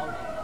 好。